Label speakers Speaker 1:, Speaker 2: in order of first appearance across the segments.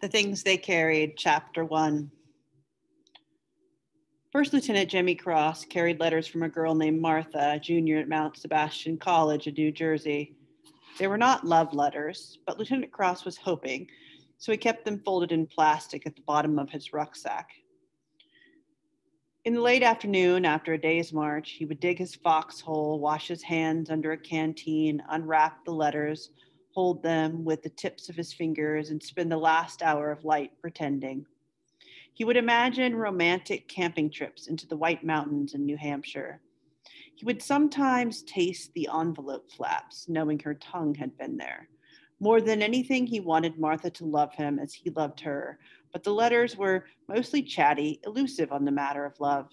Speaker 1: The Things They Carried, Chapter 1. First Lieutenant Jimmy Cross carried letters from a girl named Martha, a junior at Mount Sebastian College in New Jersey. They were not love letters, but Lieutenant Cross was hoping, so he kept them folded in plastic at the bottom of his rucksack. In the late afternoon, after a day's march, he would dig his foxhole, wash his hands under a canteen, unwrap the letters, hold them with the tips of his fingers, and spend the last hour of light pretending. He would imagine romantic camping trips into the White Mountains in New Hampshire. He would sometimes taste the envelope flaps, knowing her tongue had been there. More than anything, he wanted Martha to love him as he loved her, but the letters were mostly chatty, elusive on the matter of love.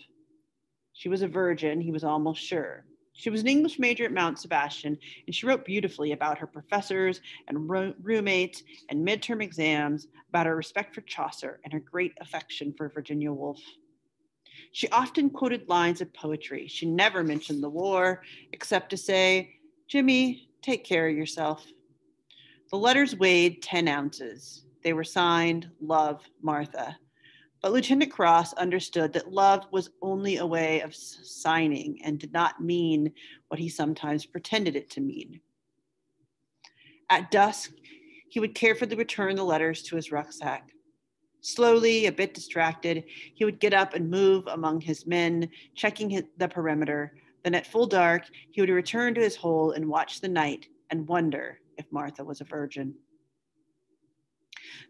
Speaker 1: She was a virgin, he was almost sure. She was an English major at Mount Sebastian, and she wrote beautifully about her professors and ro- roommates and midterm exams, about her respect for Chaucer and her great affection for Virginia Woolf. She often quoted lines of poetry. She never mentioned the war, except to say, Jimmy, take care of yourself. The letters weighed 10 ounces. They were signed Love, Martha. But Lieutenant Cross understood that love was only a way of signing and did not mean what he sometimes pretended it to mean. At dusk, he would carefully return the letters to his rucksack. Slowly, a bit distracted, he would get up and move among his men, checking the perimeter. Then, at full dark, he would return to his hole and watch the night and wonder if Martha was a virgin.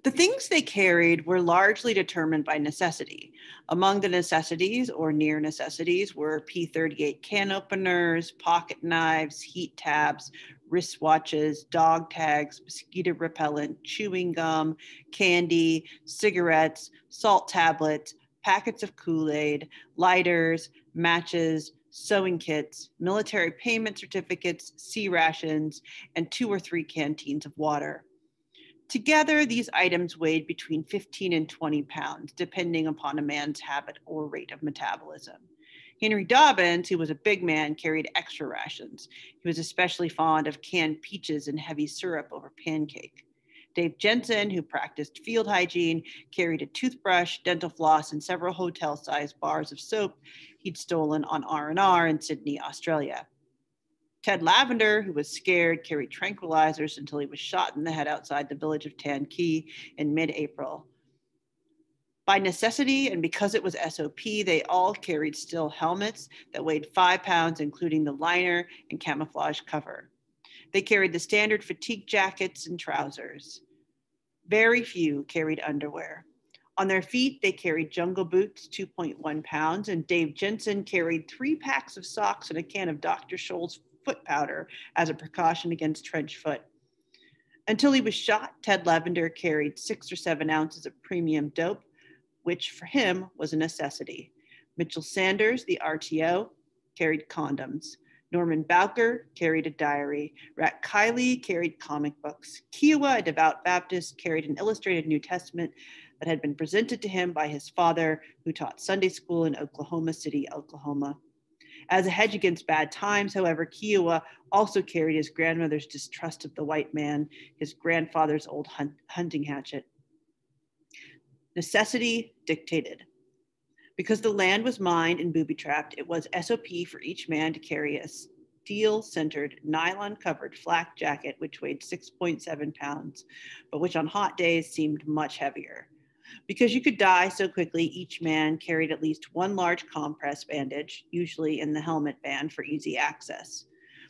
Speaker 1: The things they carried were largely determined by necessity. Among the necessities or near necessities were P38 can openers, pocket knives, heat tabs, wristwatches, dog tags, mosquito repellent, chewing gum, candy, cigarettes, salt tablets, packets of Kool Aid, lighters, matches, sewing kits, military payment certificates, C rations, and two or three canteens of water. Together, these items weighed between 15 and 20 pounds, depending upon a man's habit or rate of metabolism. Henry Dobbins, who was a big man, carried extra rations. He was especially fond of canned peaches and heavy syrup over pancake. Dave Jensen, who practiced field hygiene, carried a toothbrush, dental floss, and several hotel-sized bars of soap he'd stolen on R&R in Sydney, Australia. Ted Lavender, who was scared, carried tranquilizers until he was shot in the head outside the village of Than Khe in mid April. By necessity and because it was SOP, they all carried steel helmets that weighed five pounds, including the liner and camouflage cover. They carried the standard fatigue jackets and trousers. Very few carried underwear. On their feet, they carried jungle boots, 2.1 pounds, and Dave Jensen carried three packs of socks and a can of Dr. Scholl's foot powder as a precaution against trench foot. Until he was shot, Ted Lavender carried six or seven ounces of premium dope, which for him was a necessity. Mitchell Sanders, the RTO, carried condoms. Norman Bowker carried a diary. Rat Kiley carried comic books. Kiowa, a devout Baptist, carried an illustrated New Testament that had been presented to him by his father, who taught Sunday school in Oklahoma City, Oklahoma. As a hedge against bad times, however, Kiowa also carried his grandmother's distrust of the white man, his grandfather's old hunt, hunting hatchet. Necessity dictated. Because the land was mined and booby trapped, it was SOP for each man to carry a steel centered, nylon covered flak jacket, which weighed 6.7 pounds, but which on hot days seemed much heavier. Because you could die so quickly, each man carried at least one large compress bandage, usually in the helmet band for easy access.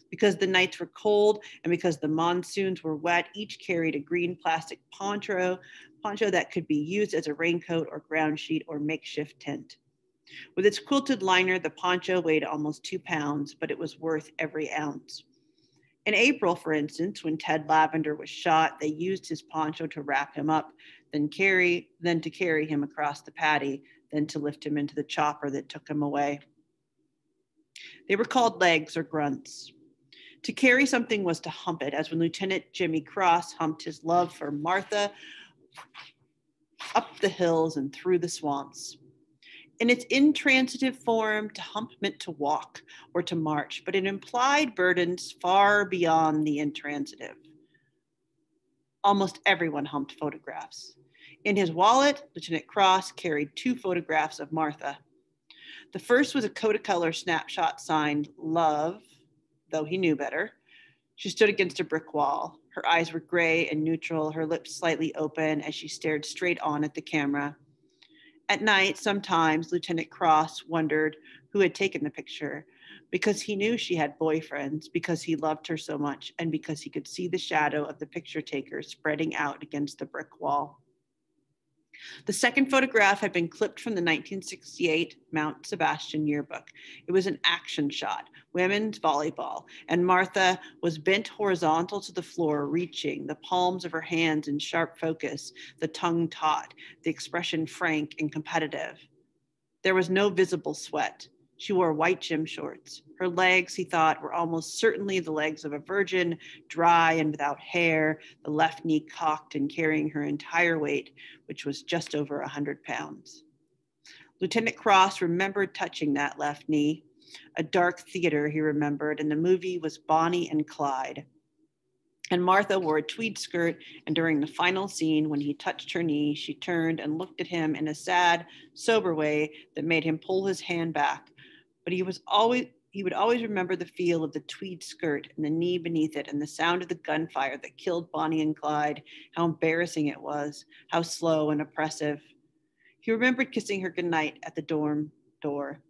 Speaker 1: Because the nights were cold and because the monsoons were wet, each carried a green plastic poncho, poncho that could be used as a raincoat or ground sheet or makeshift tent. With its quilted liner, the poncho weighed almost two pounds, but it was worth every ounce. In April, for instance, when Ted Lavender was shot, they used his poncho to wrap him up, then carry, then to carry him across the paddy, then to lift him into the chopper that took him away. They were called legs or grunts. To carry something was to hump it, as when Lieutenant Jimmy Cross humped his love for Martha up the hills and through the swamps. In its intransitive form, to hump meant to walk or to march, but it implied burdens far beyond the intransitive. Almost everyone humped photographs. In his wallet, Lieutenant Cross carried two photographs of Martha. The first was a Kodacolor snapshot signed Love, though he knew better. She stood against a brick wall. Her eyes were gray and neutral, her lips slightly open as she stared straight on at the camera. At night, sometimes Lieutenant Cross wondered who had taken the picture because he knew she had boyfriends, because he loved her so much, and because he could see the shadow of the picture taker spreading out against the brick wall. The second photograph had been clipped from the 1968 Mount Sebastian yearbook. It was an action shot, women's volleyball, and Martha was bent horizontal to the floor, reaching, the palms of her hands in sharp focus, the tongue taut, the expression frank and competitive. There was no visible sweat. She wore white gym shorts. Her legs, he thought, were almost certainly the legs of a virgin, dry and without hair, the left knee cocked and carrying her entire weight, which was just over a 100 pounds. Lieutenant Cross remembered touching that left knee. A dark theater, he remembered, and the movie was Bonnie and Clyde. And Martha wore a tweed skirt, and during the final scene, when he touched her knee, she turned and looked at him in a sad, sober way that made him pull his hand back but he was always he would always remember the feel of the tweed skirt and the knee beneath it and the sound of the gunfire that killed Bonnie and Clyde, how embarrassing it was, how slow and oppressive. He remembered kissing her goodnight at the dorm door.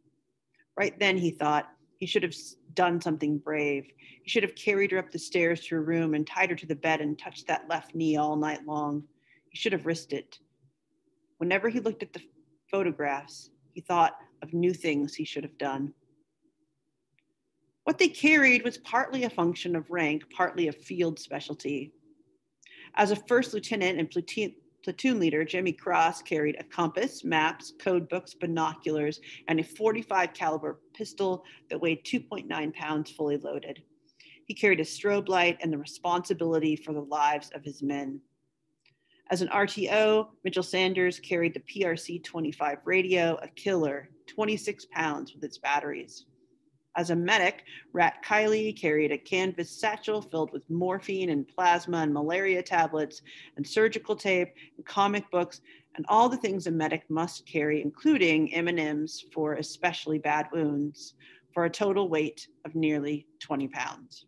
Speaker 1: Right then, he thought, he should have done something brave. He should have carried her up the stairs to her room and tied her to the bed and touched that left knee all night long. He should have risked it. Whenever he looked at the photographs, he thought of new things he should have done. What they carried was partly a function of rank, partly a field specialty. As a first lieutenant and platoon, platoon leader, Jimmy Cross carried a compass, maps, code books, binoculars, and a 45 caliber pistol that weighed 2.9 pounds fully loaded. He carried a strobe light and the responsibility for the lives of his men. As an RTO, Mitchell Sanders carried the PRC 25 radio, a killer, 26 pounds with its batteries. As a medic, Rat Kiley carried a canvas satchel filled with morphine and plasma and malaria tablets and surgical tape and comic books and all the things a medic must carry, including M&Ms for especially bad wounds, for a total weight of nearly 20 pounds.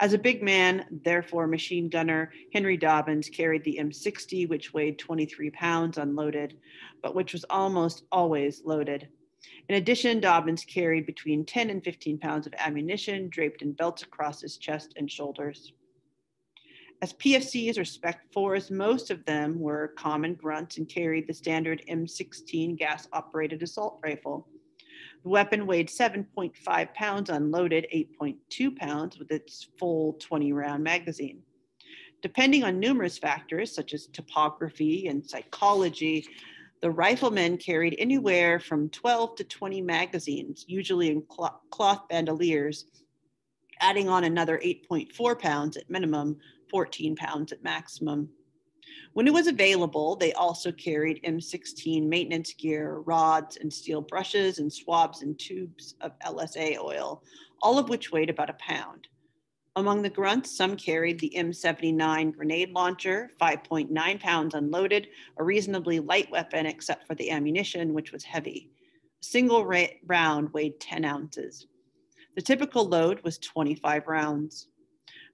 Speaker 1: As a big man, therefore machine gunner, Henry Dobbins carried the M60, which weighed 23 pounds unloaded, but which was almost always loaded. In addition, Dobbins carried between 10 and 15 pounds of ammunition draped in belts across his chest and shoulders. As PFCs or Spec 4s, most of them were common grunts and carried the standard M16 gas operated assault rifle. The weapon weighed 7.5 pounds, unloaded 8.2 pounds with its full 20 round magazine. Depending on numerous factors such as topography and psychology, the riflemen carried anywhere from 12 to 20 magazines, usually in cloth bandoliers, adding on another 8.4 pounds at minimum, 14 pounds at maximum. When it was available, they also carried M16 maintenance gear, rods and steel brushes, and swabs and tubes of LSA oil, all of which weighed about a pound. Among the grunts, some carried the M79 grenade launcher, 5.9 pounds unloaded, a reasonably light weapon except for the ammunition, which was heavy. A single round weighed 10 ounces. The typical load was 25 rounds.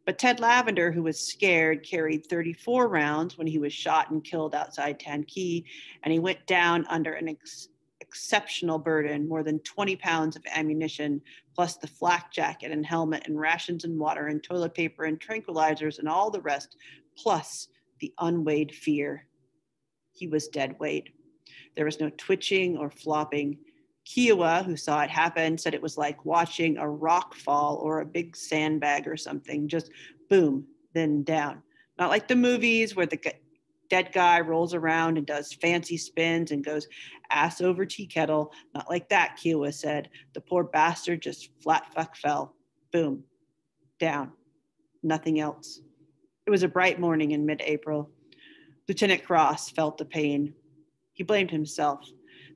Speaker 1: But Ted Lavender, who was scared, carried 34 rounds when he was shot and killed outside Tanquis, and he went down under an ex- exceptional burden, more than 20 pounds of ammunition, plus the flak jacket and helmet and rations and water and toilet paper and tranquilizers and all the rest, plus the unweighed fear. He was dead weight. There was no twitching or flopping. Kiowa, who saw it happen, said it was like watching a rock fall or a big sandbag or something, just boom, then down. Not like the movies where the dead guy rolls around and does fancy spins and goes ass over tea kettle. Not like that, Kiowa said. The poor bastard just flat fuck fell. Boom. Down. Nothing else. It was a bright morning in mid April. Lieutenant Cross felt the pain. He blamed himself.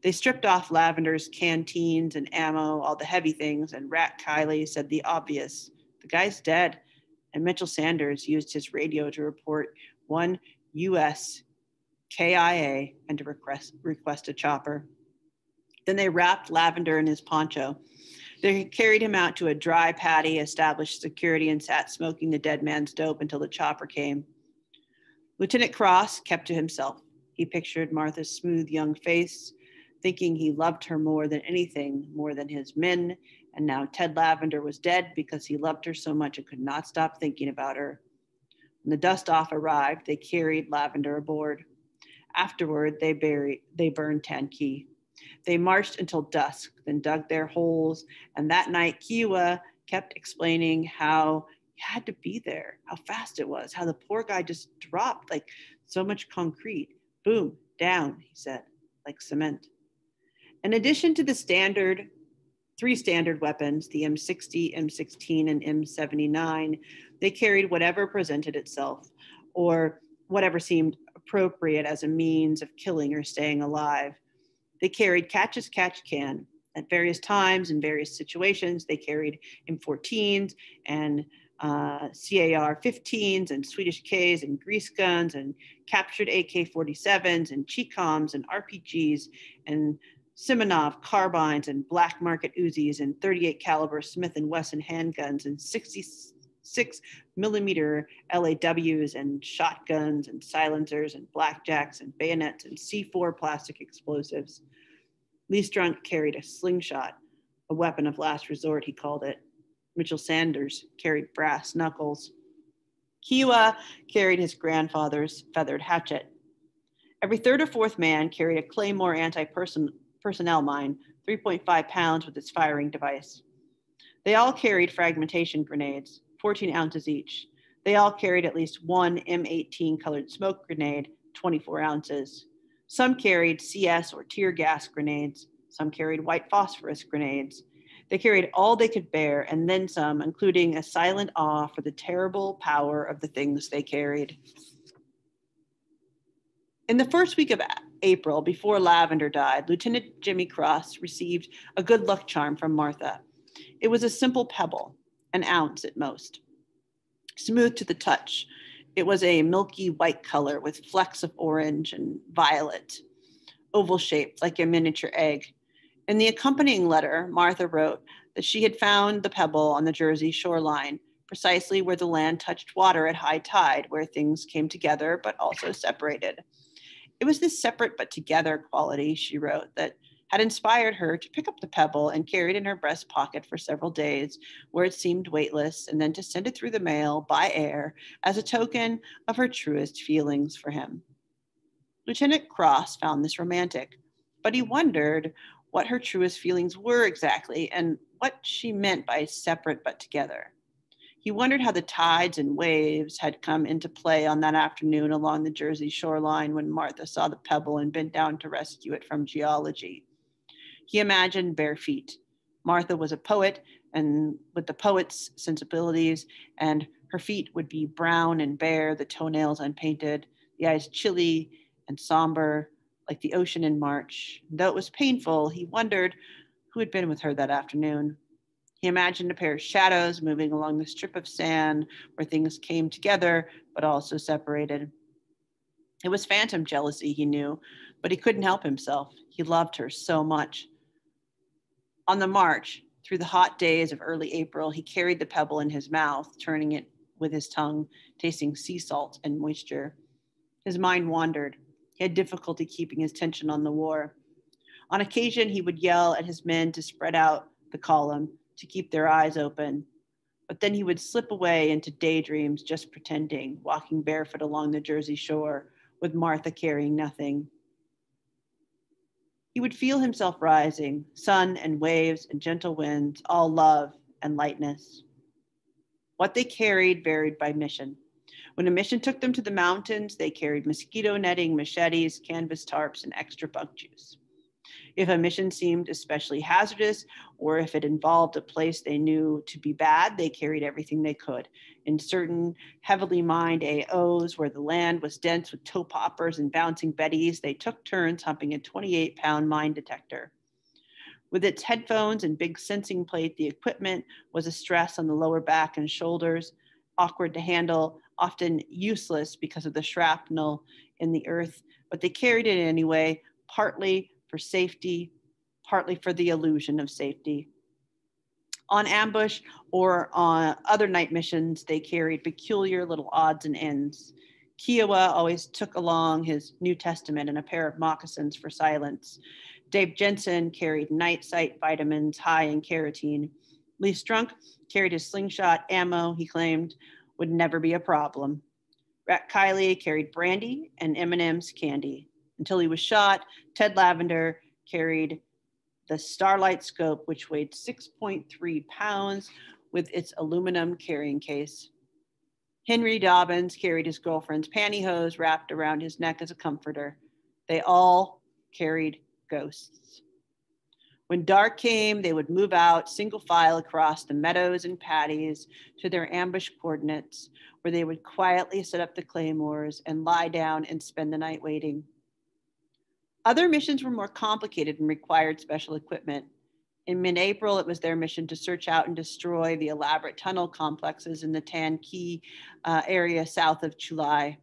Speaker 1: They stripped off Lavender's canteens and ammo, all the heavy things, and Rat Kiley said the obvious. The guy's dead. and Mitchell Sanders used his radio to report one U.S. KIA and to request, request a chopper. Then they wrapped Lavender in his poncho. They carried him out to a dry paddy, established security, and sat smoking the dead man's dope until the chopper came. Lieutenant Cross kept to himself. He pictured Martha's smooth young face, thinking he loved her more than anything, more than his men. And now Ted Lavender was dead because he loved her so much and could not stop thinking about her. When the dust off arrived, they carried Lavender aboard. Afterward, they buried, they burned Than Khe. They marched until dusk, then dug their holes. And that night, Kiowa kept explaining how he had to be there, how fast it was, how the poor guy just dropped like so much concrete. Boom, down, he said, like cement. In addition to the standard, three standard weapons, the M60, M16, and M79, they carried whatever presented itself or whatever seemed appropriate as a means of killing or staying alive. They carried catch as catch can. At various times in various situations, they carried M14s and uh, CAR 15s and Swedish Ks and grease guns and captured AK 47s and Chicoms and RPGs and Simonov carbines and black market Uzis and 38 caliber Smith and Wesson handguns and 66 millimeter LAWs and shotguns and silencers and blackjacks and bayonets and C4 plastic explosives. Lee Strunk carried a slingshot, a weapon of last resort, he called it. Mitchell Sanders carried brass knuckles. Kiowa carried his grandfather's feathered hatchet. Every third or fourth man carried a Claymore anti personnel mine, 3.5 pounds with its firing device. They all carried fragmentation grenades, 14 ounces each. They all carried at least one M18 colored smoke grenade, 24 ounces. Some carried CS or tear gas grenades. Some carried white phosphorus grenades. They carried all they could bear and then some, including a silent awe for the terrible power of the things they carried. In the first week of April, before Lavender died, Lieutenant Jimmy Cross received a good luck charm from Martha. It was a simple pebble, an ounce at most. Smooth to the touch, it was a milky white color with flecks of orange and violet, oval shaped like a miniature egg. In the accompanying letter, Martha wrote that she had found the pebble on the Jersey shoreline, precisely where the land touched water at high tide, where things came together but also separated. It was this separate but together quality, she wrote, that had inspired her to pick up the pebble and carry it in her breast pocket for several days, where it seemed weightless, and then to send it through the mail by air as a token of her truest feelings for him. Lieutenant Cross found this romantic, but he wondered what her truest feelings were exactly and what she meant by separate but together. He wondered how the tides and waves had come into play on that afternoon along the Jersey shoreline when Martha saw the pebble and bent down to rescue it from geology. He imagined bare feet. Martha was a poet, and with the poet's sensibilities, and her feet would be brown and bare, the toenails unpainted, the eyes chilly and somber, like the ocean in March. Though it was painful, he wondered who had been with her that afternoon. He imagined a pair of shadows moving along the strip of sand where things came together but also separated. It was phantom jealousy, he knew, but he couldn't help himself. He loved her so much. On the march, through the hot days of early April, he carried the pebble in his mouth, turning it with his tongue, tasting sea salt and moisture. His mind wandered. He had difficulty keeping his attention on the war. On occasion, he would yell at his men to spread out the column, to keep their eyes open. But then he would slip away into daydreams, just pretending, walking barefoot along the Jersey shore with Martha carrying nothing. He would feel himself rising, sun and waves and gentle winds, all love and lightness. What they carried varied by mission. When a mission took them to the mountains, they carried mosquito netting, machetes, canvas tarps, and extra bug juice. If a mission seemed especially hazardous or if it involved a place they knew to be bad, they carried everything they could. In certain heavily mined AOs where the land was dense with toe poppers and bouncing betties, they took turns humping a 28 pound mine detector. With its headphones and big sensing plate, the equipment was a stress on the lower back and shoulders. awkward to handle, often useless because of the shrapnel in the earth, but they carried it anyway, partly for safety, partly for the illusion of safety. On ambush or on other night missions, they carried peculiar little odds and ends. Kiowa always took along his New Testament and a pair of moccasins for silence. Dave Jensen carried night sight vitamins high in carotene. Lee Strunk carried his slingshot ammo, he claimed, would never be a problem. Rat Kiley carried brandy and M&M's candy. Until he was shot, Ted Lavender carried the Starlight scope, which weighed 6.3 pounds with its aluminum carrying case. Henry Dobbins carried his girlfriend's pantyhose wrapped around his neck as a comforter. They all carried ghosts. When dark came, they would move out single file across the meadows and paddies to their ambush coordinates, where they would quietly set up the claymores and lie down and spend the night waiting. Other missions were more complicated and required special equipment. In mid April, it was their mission to search out and destroy the elaborate tunnel complexes in the Than Khe uh, area south of Chu Lai.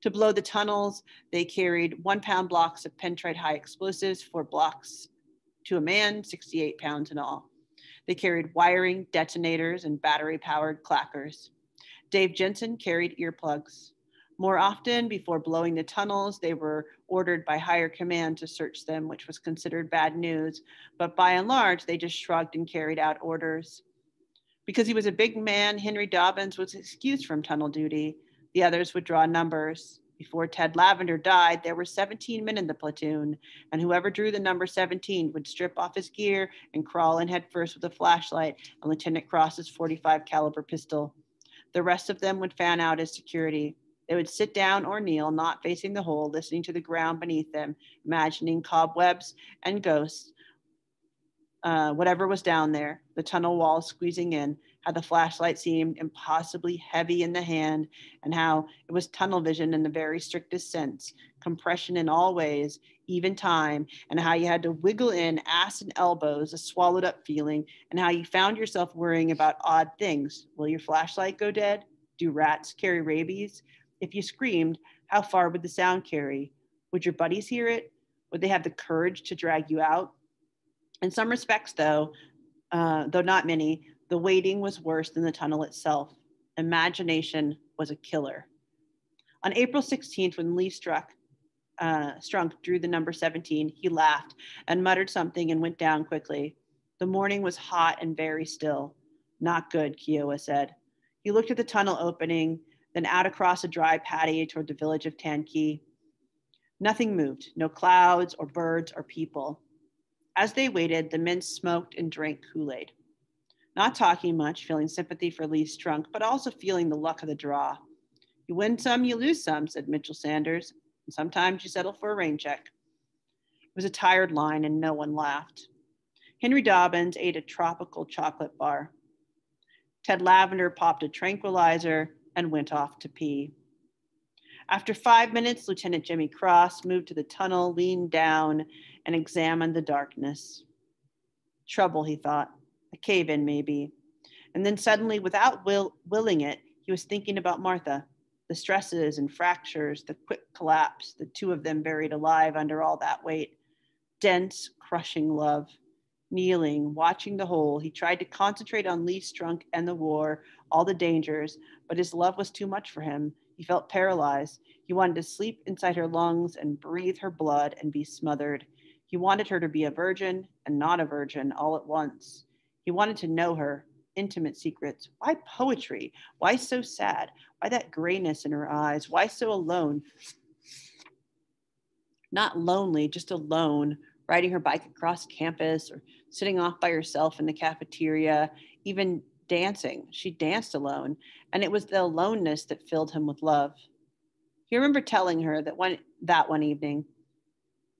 Speaker 1: To blow the tunnels, they carried one pound blocks of pentrite high explosives, four blocks to a man, 68 pounds in all. They carried wiring, detonators, and battery powered clackers. Dave Jensen carried earplugs. More often, before blowing the tunnels, they were ordered by higher command to search them, which was considered bad news. But by and large, they just shrugged and carried out orders. Because he was a big man, Henry Dobbins was excused from tunnel duty. The others would draw numbers. Before Ted Lavender died, there were 17 men in the platoon, and whoever drew the number 17 would strip off his gear and crawl in headfirst with a flashlight and Lieutenant Cross's 45 caliber pistol. The rest of them would fan out as security. They would sit down or kneel, not facing the hole, listening to the ground beneath them, imagining cobwebs and ghosts, uh, whatever was down there, the tunnel walls squeezing in, how the flashlight seemed impossibly heavy in the hand, and how it was tunnel vision in the very strictest sense, compression in all ways, even time, and how you had to wiggle in ass and elbows, a swallowed up feeling, and how you found yourself worrying about odd things. Will your flashlight go dead? Do rats carry rabies? If you screamed, how far would the sound carry? Would your buddies hear it? Would they have the courage to drag you out? In some respects, though, uh, though not many, the waiting was worse than the tunnel itself. Imagination was a killer. On April 16th, when Lee struck, uh, Strunk drew the number 17, he laughed and muttered something and went down quickly. The morning was hot and very still. Not good, Kiowa said. He looked at the tunnel opening, then out across a dry patio toward the village of Than Khe. Nothing moved, no clouds or birds or people. As they waited, the men smoked and drank Kool Aid. Not talking much, feeling sympathy for Lee's Strunk, but also feeling the luck of the draw. You win some, you lose some, said Mitchell Sanders. And sometimes you settle for a rain check. It was a tired line and no one laughed. Henry Dobbins ate a tropical chocolate bar. Ted Lavender popped a tranquilizer and went off to pee. After five minutes, Lieutenant Jimmy Cross moved to the tunnel, leaned down, and examined the darkness. Trouble, he thought. A cave in, maybe. And then suddenly, without will, willing it, he was thinking about Martha, the stresses and fractures, the quick collapse, the two of them buried alive under all that weight. Dense, crushing love. Kneeling, watching the hole, he tried to concentrate on Lee Strunk and the war, all the dangers, but his love was too much for him. He felt paralyzed. He wanted to sleep inside her lungs and breathe her blood and be smothered. He wanted her to be a virgin and not a virgin all at once. He wanted to know her, intimate secrets. Why poetry? Why so sad? Why that grayness in her eyes? Why so alone? Not lonely, just alone, riding her bike across campus or sitting off by herself in the cafeteria, even dancing. She danced alone, and it was the aloneness that filled him with love. He remembered telling her that one that one evening,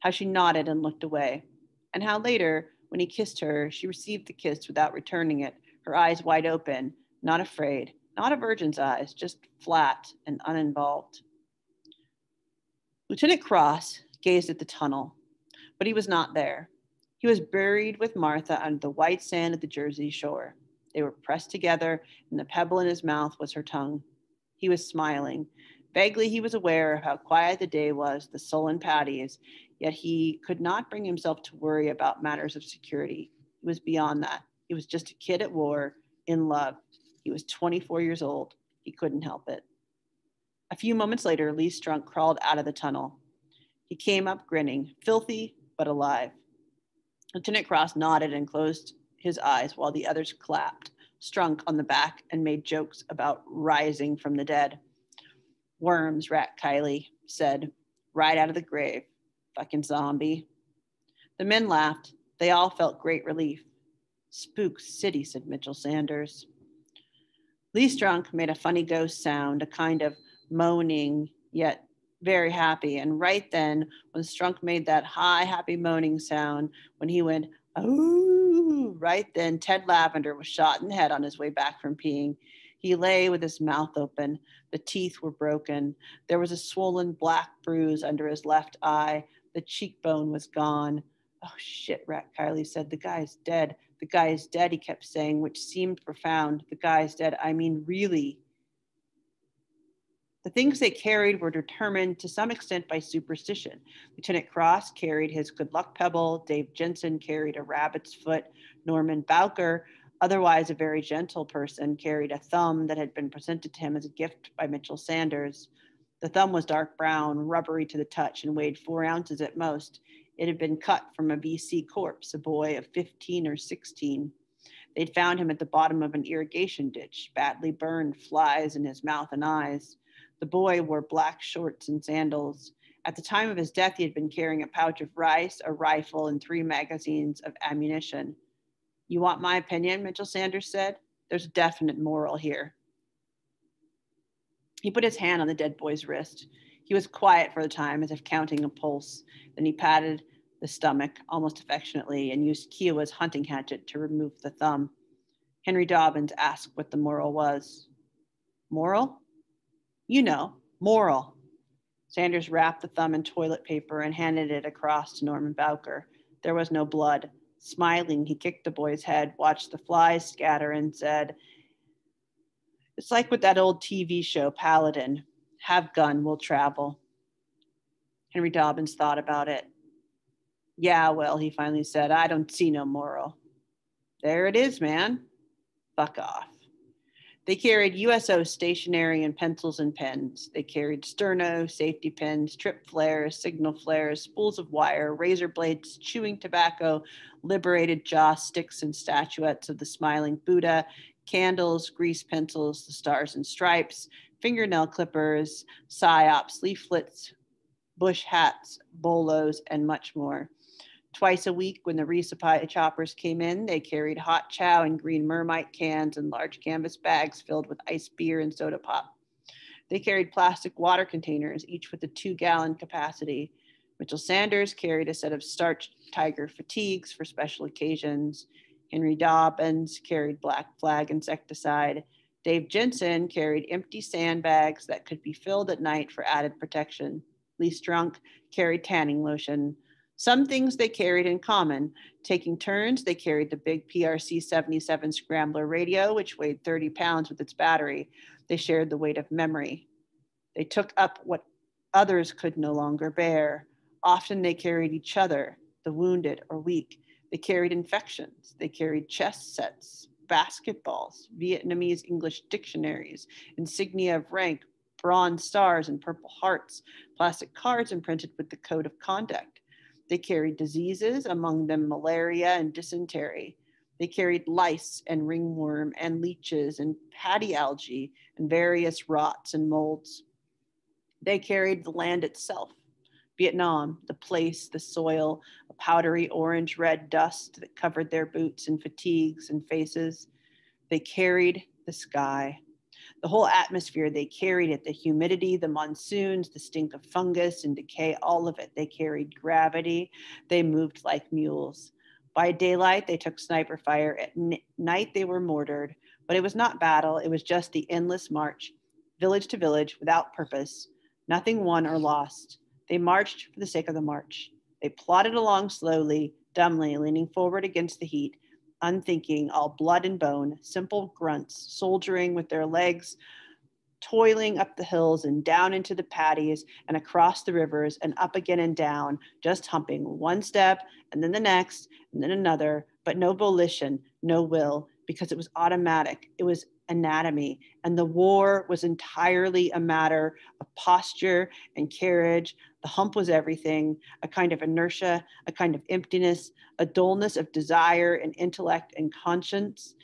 Speaker 1: how she nodded and looked away, and how later, when he kissed her, she received the kiss without returning it, her eyes wide open, not afraid, not a virgin's eyes, just flat and uninvolved. Lieutenant Cross gazed at the tunnel, but he was not there. He was buried with Martha under the white sand of the Jersey shore. They were pressed together, and the pebble in his mouth was her tongue. He was smiling. Vaguely, he was aware of how quiet the day was, the sullen paddies, yet he could not bring himself to worry about matters of security. He was beyond that. He was just a kid at war, in love. He was 24 years old. He couldn't help it. A few moments later, Lee Strunk crawled out of the tunnel. He came up grinning, filthy but alive. Lieutenant Cross nodded and closed his eyes while the others clapped, Strunk on the back, and made jokes about rising from the dead. Worms, Rat Kiley said, right out of the grave. Fucking zombie. The men laughed. They all felt great relief. Spook City, said Mitchell Sanders. Lee Strunk made a funny ghost sound, a kind of moaning, yet very happy. And right then, when Strunk made that high, happy moaning sound, when he went, ooh, right then, Ted Lavender was shot in the head on his way back from peeing. He lay with his mouth open. The teeth were broken. There was a swollen black bruise under his left eye. The cheekbone was gone. Oh shit, Rat Kiley said. The guy's dead. The guy is dead, he kept saying, which seemed profound. The guy's dead. I mean, really. The things they carried were determined to some extent by superstition. Lieutenant Cross carried his good luck pebble, Dave Jensen carried a rabbit's foot, Norman Bowker, otherwise a very gentle person, carried a thumb that had been presented to him as a gift by Mitchell Sanders. The thumb was dark brown, rubbery to the touch, and weighed four ounces at most. It had been cut from a VC corpse, a boy of 15 or 16. They'd found him at the bottom of an irrigation ditch, badly burned, flies in his mouth and eyes. The boy wore black shorts and sandals. At the time of his death, he had been carrying a pouch of rice, a rifle, and three magazines of ammunition. You want my opinion? Mitchell Sanders said. There's a definite moral here. He put his hand on the dead boy's wrist. He was quiet for a time, as if counting a pulse. Then he patted the stomach almost affectionately and used Kiowa's hunting hatchet to remove the thumb. Henry Dobbins asked what the moral was. Moral? You know, moral. Sanders wrapped the thumb in toilet paper and handed it across to Norman Bowker. There was no blood. Smiling, he kicked the boy's head, watched the flies scatter, and said, It's like with that old TV show, Paladin. Have gun, we'll travel. Henry Dobbins thought about it. Yeah, well, he finally said, I don't see no moral. There it is, man. Fuck off. They carried USO stationery and pencils and pens. They carried sterno, safety pins, trip flares, signal flares, spools of wire, razor blades, chewing tobacco, liberated joss sticks and statuettes of the smiling Buddha, candles, grease pencils, the stars and stripes, fingernail clippers, psyops, leaflets, bush hats, bolos, and much more. Twice a week, when the resupply choppers came in, they carried hot chow and green mermite cans and large canvas bags filled with iced beer and soda pop. They carried plastic water containers, each with a two gallon capacity. Mitchell Sanders carried a set of starched tiger fatigues for special occasions. Henry Dobbins carried black flag insecticide. Dave Jensen carried empty sandbags that could be filled at night for added protection. Lee Strunk carried tanning lotion. Some things they carried in common. Taking turns, they carried the big PRC 77 Scrambler radio, which weighed 30 pounds with its battery. They shared the weight of memory. They took up what others could no longer bear. Often they carried each other, the wounded or weak. They carried infections. They carried chess sets, basketballs, Vietnamese English dictionaries, insignia of rank, bronze stars and purple hearts, plastic cards imprinted with the code of conduct. They carried diseases, among them malaria and dysentery. They carried lice and ringworm and leeches and paddy algae and various rots and molds. They carried the land itself, Vietnam, the place, the soil, a powdery orange red dust that covered their boots and fatigues and faces. They carried the sky, the whole atmosphere they carried it the humidity the monsoons the stink of fungus and decay all of it they carried gravity. They moved like mules. By daylight they took sniper fire. At night they were mortared. But it was not battle it was just the endless march village to village without purpose. Nothing won or lost. They marched for the sake of the march. They plodded along slowly dumbly leaning forward against the heat unthinking, all blood and bone, simple grunts, soldiering with their legs, toiling up the hills and down into the paddies and across the rivers and up again and down, just humping one step and then the next and then another, but no volition, no will, because it was automatic. It was anatomy. And the war was entirely a matter of posture and carriage. The hump was everything a kind of inertia, a kind of emptiness, a dullness of desire and intellect and conscience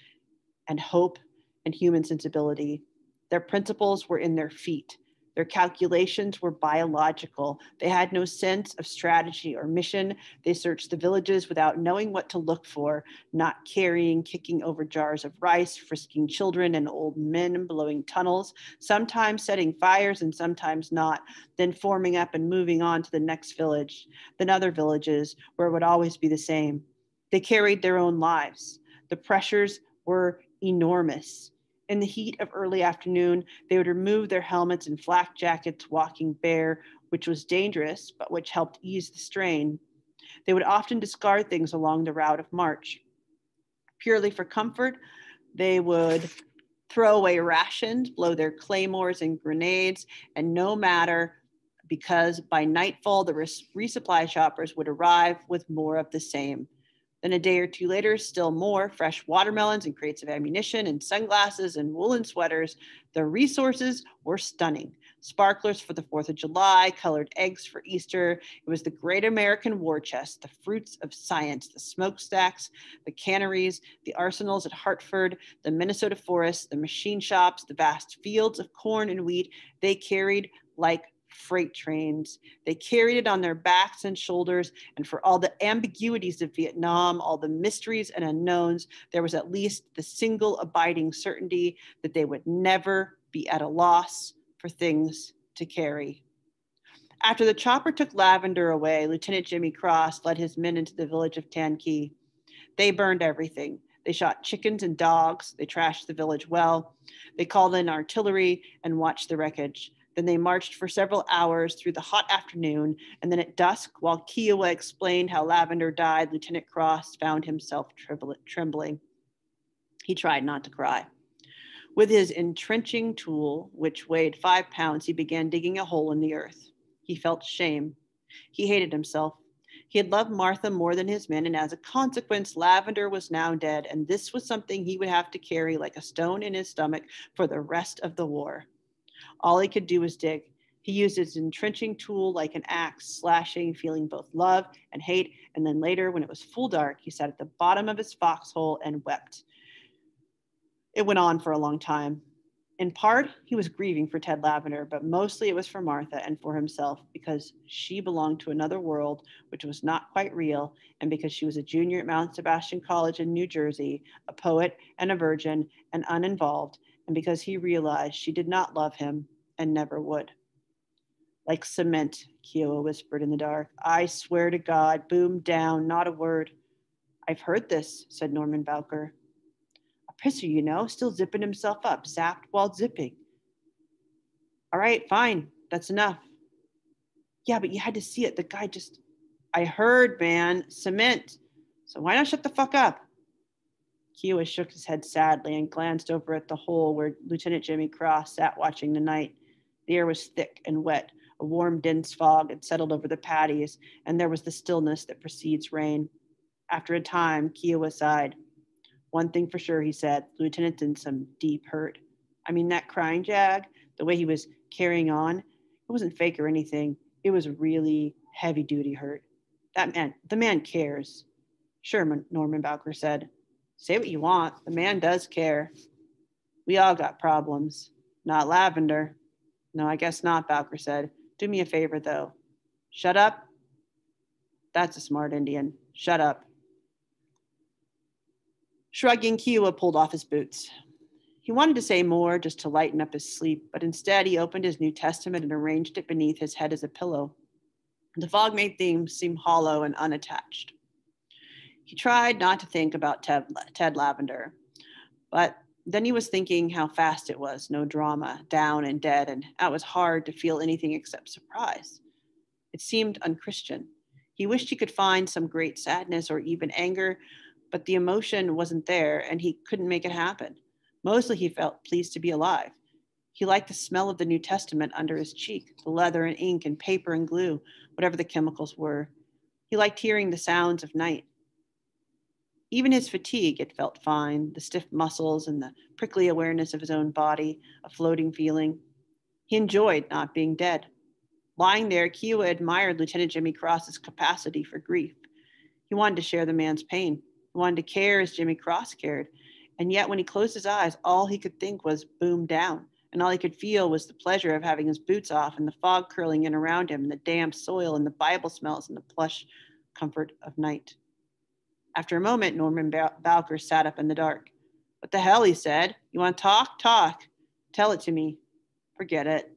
Speaker 1: and hope and human sensibility. Their principles were in their feet. Their calculations were biological. They had no sense of strategy or mission. They searched the villages without knowing what to look for, not carrying, kicking over jars of rice, frisking children and old men, blowing tunnels, sometimes setting fires and sometimes not, then forming up and moving on to the next village, then other villages where it would always be the same. They carried their own lives. The pressures were enormous. In the heat of early afternoon, they would remove their helmets and flak jackets, walking bare, which was dangerous, but which helped ease the strain. They would often discard things along the route of march. Purely for comfort, they would throw away rations, blow their claymores and grenades, and no matter because by nightfall, the res- resupply choppers would arrive with more of the same. Then a day or two later, still more fresh watermelons and crates of ammunition and sunglasses and woolen sweaters. The resources were stunning. Sparklers for the 4th of July, colored eggs for Easter. It was the great American war chest, the fruits of science, the smokestacks, the canneries, the arsenals at Hartford, the Minnesota forests, the machine shops, the vast fields of corn and wheat they carried like freight trains. They carried it on their backs and shoulders. And for all the ambiguities of Vietnam, all the mysteries and unknowns, there was at least the single abiding certainty that they would never be at a loss for things to carry. After the chopper took Lavender away, Lieutenant Jimmy Cross led his men into the village of Than Khe. They burned everything. They shot chickens and dogs. They trashed the village well. They called in artillery and watched the wreckage. Then they marched for several hours through the hot afternoon, and then at dusk, while Kiowa explained how Lavender died, Lieutenant Cross found himself trembling. He tried not to cry. With his entrenching tool, which weighed five pounds, he began digging a hole in the earth. He felt shame. He hated himself. He had loved Martha more than his men, and as a consequence, Lavender was now dead, and this was something he would have to carry like a stone in his stomach for the rest of the war. All he could do was dig. He used his entrenching tool like an axe, slashing, feeling both love and hate. And then later, when it was full dark, he sat at the bottom of his foxhole and wept. It went on for a long time. In part, he was grieving for Ted Lavender, but mostly it was for Martha and for himself because she belonged to another world which was not quite real, and because she was a junior at Mount Sebastian College in New Jersey, a poet and a virgin and uninvolved, and because he realized she did not love him and never would. Like cement, Kiowa whispered in the dark. I swear to God, boom down, not a word. I've heard this, said Norman Bowker. A pisser, you know, still zipping himself up, zapped while zipping. All right, fine, that's enough. Yeah, but you had to see it. The guy just, I heard, man, cement. So why not shut the fuck up? Kiowa shook his head sadly and glanced over at the hole where Lieutenant Jimmy Cross sat watching the night. The air was thick and wet. A warm, dense fog had settled over the paddies, and there was the stillness that precedes rain. After a time, Kiowa sighed. One thing for sure, he said, the lieutenant's in some deep hurt. I mean, that crying jag, the way he was carrying on, it wasn't fake or anything. It was really heavy duty hurt. That man, the man cares. Sure, Norman Bowker said. Say what you want. The man does care. We all got problems. Not Lavender. No, I guess not, Bowker said. Do me a favor, though. Shut up. That's a smart Indian. Shut up. Shrugging, Kiowa pulled off his boots. He wanted to say more just to lighten up his sleep, but instead he opened his New Testament and arranged it beneath his head as a pillow. The fog made things seem hollow and unattached. He tried not to think about Ted, Ted Lavender, but then he was thinking how fast it was no drama, down and dead, and it was hard to feel anything except surprise. It seemed unchristian. He wished he could find some great sadness or even anger, but the emotion wasn't there and he couldn't make it happen. Mostly he felt pleased to be alive. He liked the smell of the New Testament under his cheek, the leather and ink and paper and glue, whatever the chemicals were. He liked hearing the sounds of night. Even his fatigue, it felt fine, the stiff muscles and the prickly awareness of his own body, a floating feeling. He enjoyed not being dead. Lying there, Kiowa admired Lieutenant Jimmy Cross's capacity for grief. He wanted to share the man's pain. He wanted to care as Jimmy Cross cared. And yet, when he closed his eyes, all he could think was boom down. And all he could feel was the pleasure of having his boots off and the fog curling in around him, and the damp soil and the Bible smells and the plush comfort of night. After a moment, Norman Bowker sat up in the dark. What the hell, he said. You want to talk? Talk. Tell it to me. Forget it.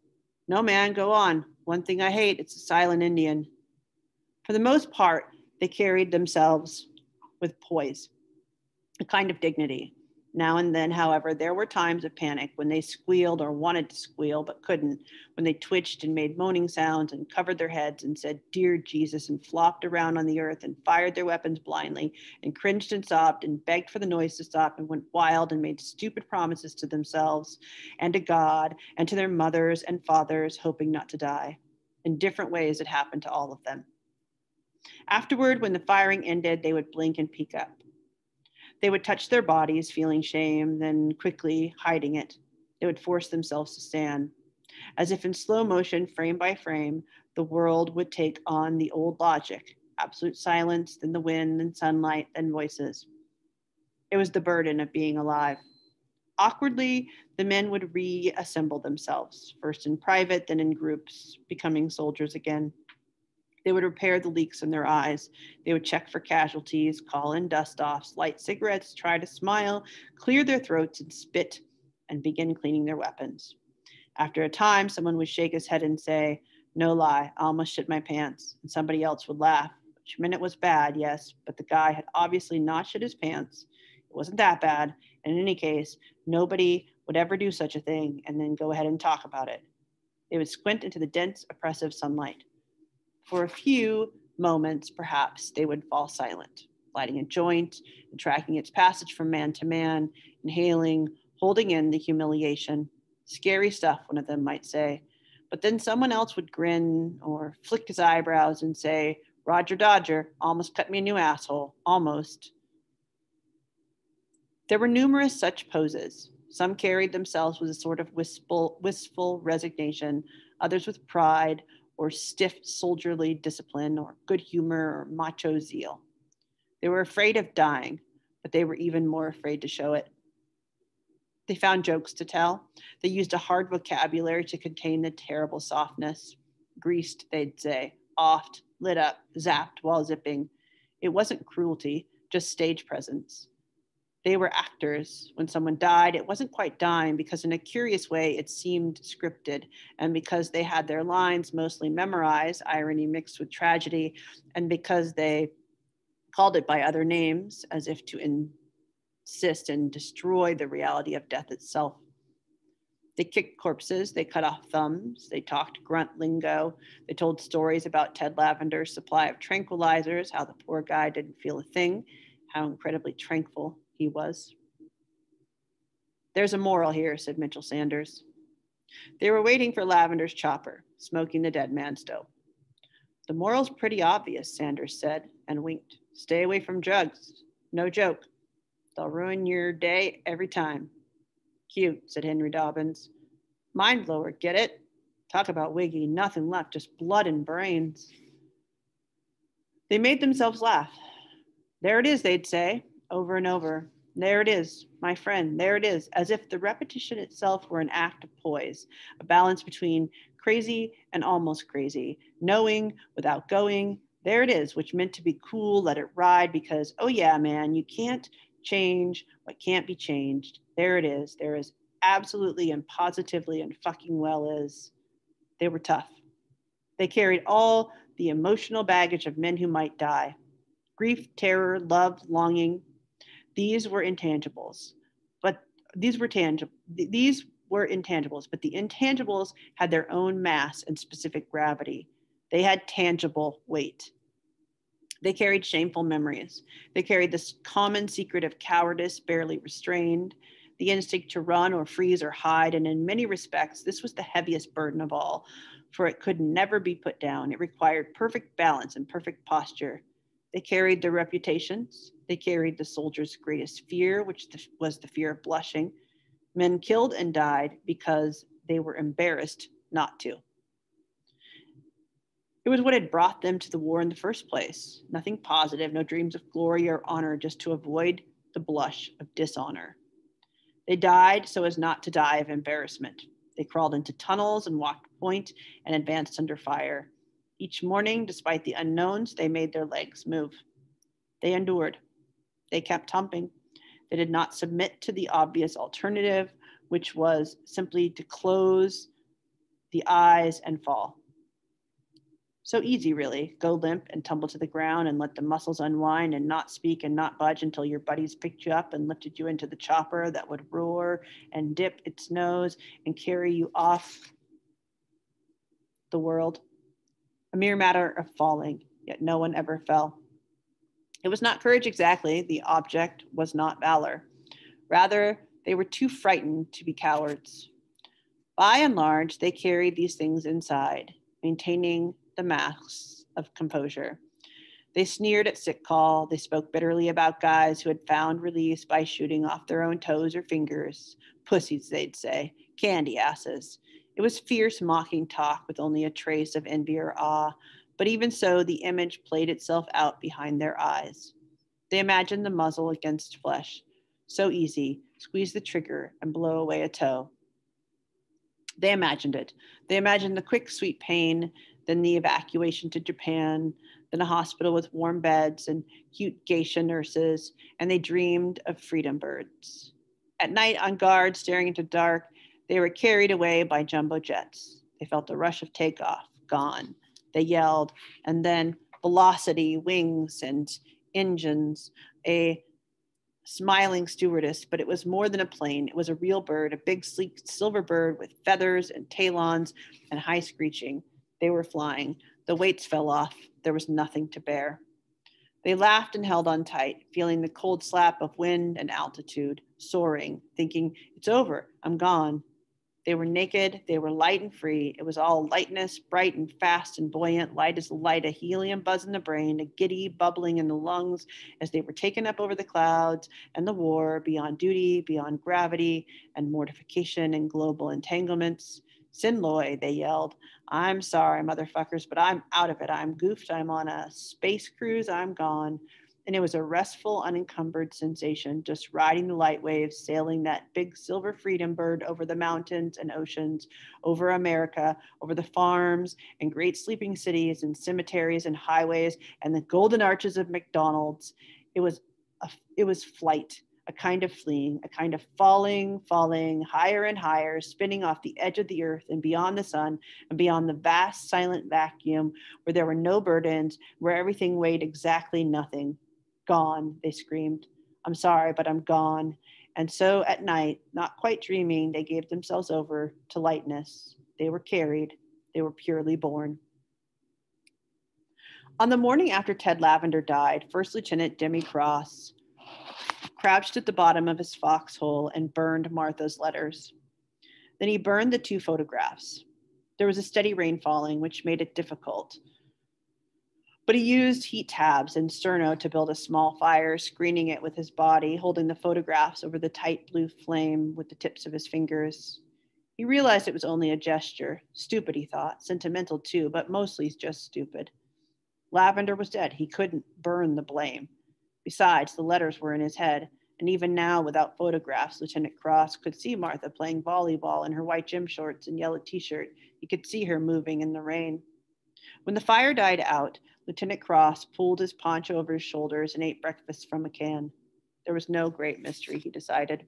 Speaker 1: No, man, go on. One thing I hate, it's a silent Indian. For the most part, they carried themselves with poise, a kind of dignity. Now and then, however, there were times of panic when they squealed or wanted to squeal but couldn't, when they twitched and made moaning sounds and covered their heads and said, Dear Jesus, and flopped around on the earth and fired their weapons blindly and cringed and sobbed and begged for the noise to stop and went wild and made stupid promises to themselves and to God and to their mothers and fathers, hoping not to die. In different ways, it happened to all of them. Afterward, when the firing ended, they would blink and peek up. They would touch their bodies, feeling shame, then quickly hiding it. They would force themselves to stand. As if in slow motion, frame by frame, the world would take on the old logic absolute silence, then the wind, then sunlight, then voices. It was the burden of being alive. Awkwardly, the men would reassemble themselves, first in private, then in groups, becoming soldiers again. They would repair the leaks in their eyes. They would check for casualties, call in dust offs, light cigarettes, try to smile, clear their throats and spit, and begin cleaning their weapons. After a time, someone would shake his head and say, No lie, I almost shit my pants. And somebody else would laugh, which meant it was bad, yes, but the guy had obviously not shit his pants. It wasn't that bad. And in any case, nobody would ever do such a thing and then go ahead and talk about it. They would squint into the dense, oppressive sunlight. For a few moments, perhaps, they would fall silent, lighting a joint and tracking its passage from man to man, inhaling, holding in the humiliation. Scary stuff, one of them might say. But then someone else would grin or flick his eyebrows and say, Roger Dodger, almost cut me a new asshole, almost. There were numerous such poses. Some carried themselves with a sort of wistful, wistful resignation, others with pride, or stiff soldierly discipline or good humor or macho zeal. They were afraid of dying, but they were even more afraid to show it. They found jokes to tell. They used a hard vocabulary to contain the terrible softness. Greased, they'd say, offed, lit up, zapped while zipping. It wasn't cruelty, just stage presence they were actors. When someone died, it wasn't quite dying because, in a curious way, it seemed scripted. And because they had their lines mostly memorized, irony mixed with tragedy, and because they called it by other names as if to insist and destroy the reality of death itself. They kicked corpses, they cut off thumbs, they talked grunt lingo, they told stories about Ted Lavender's supply of tranquilizers, how the poor guy didn't feel a thing, how incredibly tranquil he was. There's a moral here, said Mitchell Sanders. They were waiting for Lavender's chopper, smoking the dead man's dope. The moral's pretty obvious, Sanders said and winked. Stay away from drugs. No joke. They'll ruin your day every time. Cute, said Henry Dobbins. Mind blower, get it? Talk about Wiggy, nothing left, just blood and brains. They made themselves laugh. There it is, they'd say over and over. There it is, my friend, there it is, as if the repetition itself were an act of poise, a balance between crazy and almost crazy, knowing without going. There it is, which meant to be cool, let it ride, because, oh yeah, man, you can't change what can't be changed. There it is. There is absolutely and positively and fucking well is. They were tough. They carried all the emotional baggage of men who might die grief, terror, love, longing, these were intangibles, but these were tangible. These were intangibles, but the intangibles had their own mass and specific gravity. They had tangible weight. They carried shameful memories. They carried this common secret of cowardice barely restrained, the instinct to run or freeze or hide. And in many respects, this was the heaviest burden of all, for it could never be put down. It required perfect balance and perfect posture. They carried their reputations. They carried the soldiers' greatest fear, which was the fear of blushing. Men killed and died because they were embarrassed not to. It was what had brought them to the war in the first place. Nothing positive, no dreams of glory or honor, just to avoid the blush of dishonor. They died so as not to die of embarrassment. They crawled into tunnels and walked point and advanced under fire. Each morning, despite the unknowns, they made their legs move. They endured. They kept humping. They did not submit to the obvious alternative, which was simply to close the eyes and fall. So easy, really. Go limp and tumble to the ground and let the muscles unwind and not speak and not budge until your buddies picked you up and lifted you into the chopper that would roar and dip its nose and carry you off the world. A mere matter of falling, yet no one ever fell. It was not courage exactly, the object was not valor. Rather, they were too frightened to be cowards. By and large, they carried these things inside, maintaining the masks of composure. They sneered at sick call. They spoke bitterly about guys who had found release by shooting off their own toes or fingers. Pussies, they'd say, candy asses. It was fierce, mocking talk with only a trace of envy or awe, but even so, the image played itself out behind their eyes. They imagined the muzzle against flesh. So easy, squeeze the trigger and blow away a toe. They imagined it. They imagined the quick, sweet pain, then the evacuation to Japan, then a hospital with warm beds and cute geisha nurses, and they dreamed of freedom birds. At night, on guard, staring into dark, they were carried away by jumbo jets. They felt the rush of takeoff, gone. They yelled, and then velocity, wings, and engines, a smiling stewardess, but it was more than a plane. It was a real bird, a big, sleek silver bird with feathers and talons and high screeching. They were flying. The weights fell off. There was nothing to bear. They laughed and held on tight, feeling the cold slap of wind and altitude, soaring, thinking, It's over. I'm gone. They were naked. They were light and free. It was all lightness, bright and fast and buoyant, light as light, a helium buzz in the brain, a giddy bubbling in the lungs as they were taken up over the clouds and the war, beyond duty, beyond gravity and mortification and global entanglements. Sin loi, they yelled. I'm sorry, motherfuckers, but I'm out of it. I'm goofed. I'm on a space cruise. I'm gone. And it was a restful, unencumbered sensation, just riding the light waves, sailing that big silver freedom bird over the mountains and oceans, over America, over the farms and great sleeping cities and cemeteries and highways and the golden arches of McDonald's. It was a, it was flight a kind of fleeing, a kind of falling, falling higher and higher, spinning off the edge of the earth and beyond the sun and beyond the vast silent vacuum where there were no burdens, where everything weighed exactly nothing. Gone, they screamed. I'm sorry, but I'm gone. And so at night, not quite dreaming, they gave themselves over to lightness. They were carried, they were purely borne. On the morning after Ted Lavender died, First Lieutenant Jimmy Cross crouched at the bottom of his foxhole and burned Martha's letters. Then he burned the two photographs. There was a steady rain falling, which made it difficult. But he used heat tabs and sterno to build a small fire, screening it with his body, holding the photographs over the tight blue flame with the tips of his fingers. He realized it was only a gesture. Stupid, he thought. Sentimental, too, but mostly just stupid. Lavender was dead. He couldn't burn the blame. Besides, the letters were in his head, and even now, without photographs, Lieutenant Cross could see Martha playing volleyball in her white gym shorts and yellow t shirt. He could see her moving in the rain. When the fire died out, Lieutenant Cross pulled his poncho over his shoulders and ate breakfast from a can. There was no great mystery, he decided.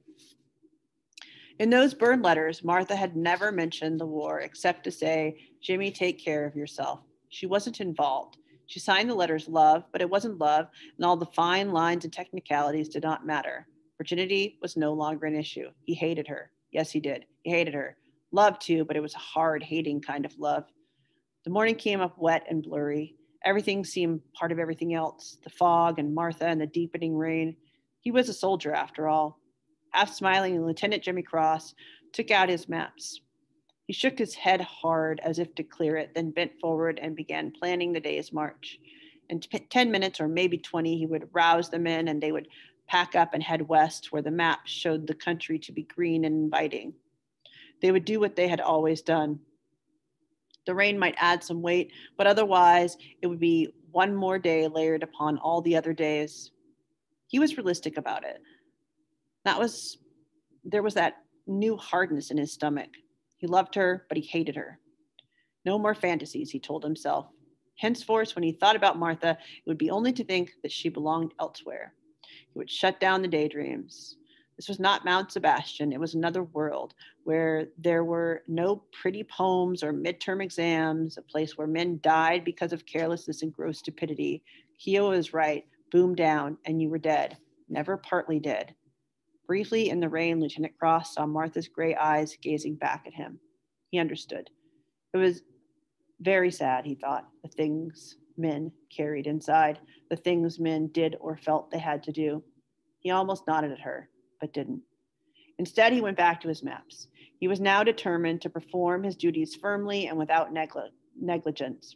Speaker 1: In those burned letters, Martha had never mentioned the war except to say, Jimmy, take care of yourself. She wasn't involved. She signed the letters love, but it wasn't love, and all the fine lines and technicalities did not matter. Virginity was no longer an issue. He hated her. Yes, he did. He hated her. Love too, but it was a hard, hating kind of love. The morning came up wet and blurry. Everything seemed part of everything else the fog and Martha and the deepening rain. He was a soldier after all. Half smiling, Lieutenant Jimmy Cross took out his maps. He shook his head hard as if to clear it, then bent forward and began planning the day's march. In t- 10 minutes or maybe 20, he would rouse the men and they would pack up and head west where the map showed the country to be green and inviting. They would do what they had always done. The rain might add some weight, but otherwise, it would be one more day layered upon all the other days. He was realistic about it. That was, there was that new hardness in his stomach. He loved her, but he hated her. No more fantasies, he told himself. Henceforth, when he thought about Martha, it would be only to think that she belonged elsewhere. He would shut down the daydreams. This was not Mount Sebastian, it was another world where there were no pretty poems or midterm exams, a place where men died because of carelessness and gross stupidity. Kiowa was right, boom down, and you were dead, never partly dead. Briefly in the rain, Lieutenant Cross saw Martha's gray eyes gazing back at him. He understood. It was very sad, he thought, the things men carried inside, the things men did or felt they had to do. He almost nodded at her, but didn't. Instead, he went back to his maps. He was now determined to perform his duties firmly and without negli- negligence.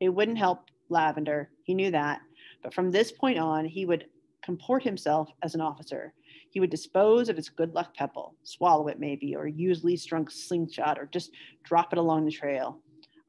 Speaker 1: It wouldn't help Lavender, he knew that, but from this point on, he would comport himself as an officer. He would dispose of his good luck pebble, swallow it maybe, or use Lee Strunk's slingshot, or just drop it along the trail.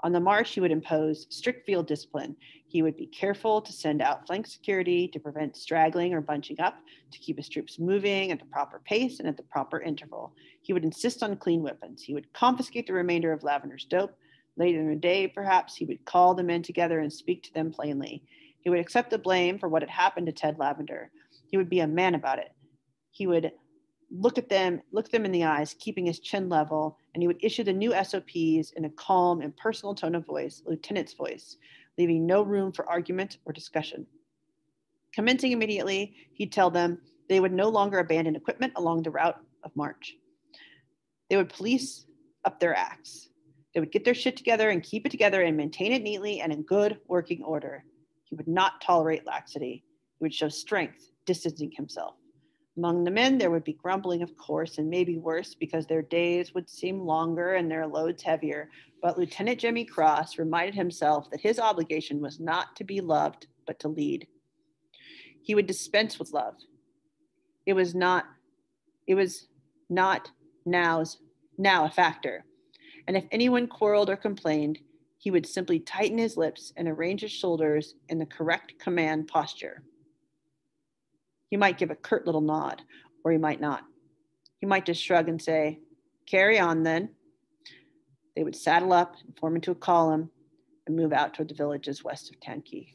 Speaker 1: On the march, he would impose strict field discipline. He would be careful to send out flank security to prevent straggling or bunching up, to keep his troops moving at the proper pace and at the proper interval. He would insist on clean weapons. He would confiscate the remainder of Lavender's dope. Later in the day, perhaps, he would call the men together and speak to them plainly. He would accept the blame for what had happened to Ted Lavender. He would be a man about it. He would look at them, look them in the eyes, keeping his chin level, and he would issue the new SOPs in a calm and personal tone of voice, lieutenant's voice, leaving no room for argument or discussion. Commencing immediately, he'd tell them they would no longer abandon equipment along the route of march. They would police up their acts. They would get their shit together and keep it together and maintain it neatly and in good working order. He would not tolerate laxity. He would show strength, distancing himself. Among the men, there would be grumbling, of course, and maybe worse because their days would seem longer and their loads heavier. But Lieutenant Jimmy Cross reminded himself that his obligation was not to be loved, but to lead. He would dispense with love. It was not, it was not now's now a factor. And if anyone quarreled or complained, he would simply tighten his lips and arrange his shoulders in the correct command posture. He might give a curt little nod, or he might not. He might just shrug and say, Carry on then. They would saddle up and form into a column and move out toward the villages west of Than Khe.